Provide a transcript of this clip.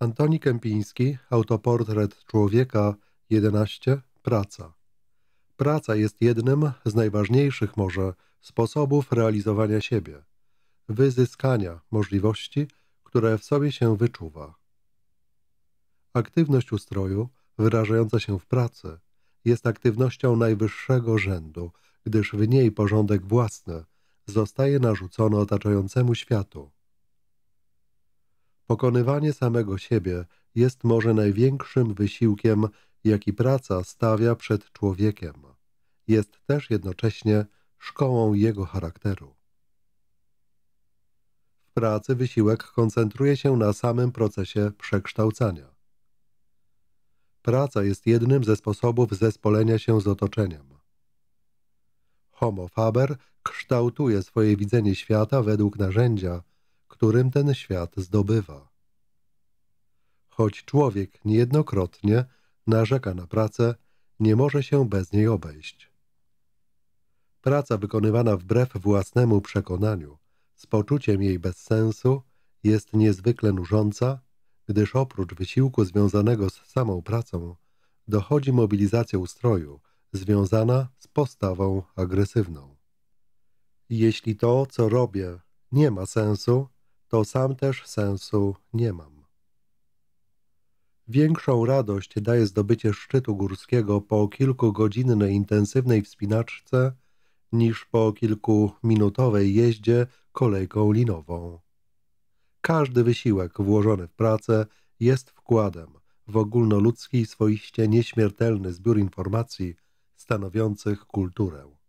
Antoni Kępiński, autoportret człowieka 11, praca. Praca jest jednym z najważniejszych może sposobów realizowania siebie, wyzyskania możliwości, które w sobie się wyczuwa. Aktywność ustroju, wyrażająca się w pracy, jest aktywnością najwyższego rzędu, gdyż w niej porządek własny zostaje narzucony otaczającemu światu. Pokonywanie samego siebie jest może największym wysiłkiem, jaki praca stawia przed człowiekiem. Jest też jednocześnie szkołą jego charakteru. W pracy wysiłek koncentruje się na samym procesie przekształcania. Praca jest jednym ze sposobów zespolenia się z otoczeniem. Homo faber kształtuje swoje widzenie świata według narzędzia, którym ten świat zdobywa. Choć człowiek niejednokrotnie narzeka na pracę, nie może się bez niej obejść. Praca wykonywana wbrew własnemu przekonaniu, z poczuciem jej bezsensu, jest niezwykle nużąca, gdyż oprócz wysiłku związanego z samą pracą, dochodzi mobilizacja ustroju związana z postawą agresywną. Jeśli to, co robię, nie ma sensu, to sam też sensu nie mam. Większą radość daje zdobycie szczytu górskiego po kilkugodzinnej intensywnej wspinaczce niż po kilkuminutowej jeździe kolejką linową. Każdy wysiłek włożony w pracę jest wkładem w ogólnoludzki swoiście nieśmiertelny zbiór informacji stanowiących kulturę.